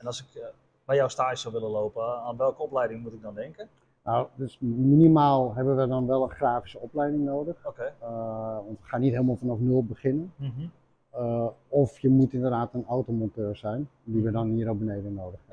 En als ik eh, bij jouw stage zou willen lopen, aan welke opleiding moet ik dan denken? Nou, dus minimaal hebben we dan wel een grafische opleiding nodig. Oké. Eh, want we gaan niet helemaal vanaf nul beginnen. Mhm. Eh, of je moet inderdaad een automonteur zijn, die we dan hier op beneden nodig hebben.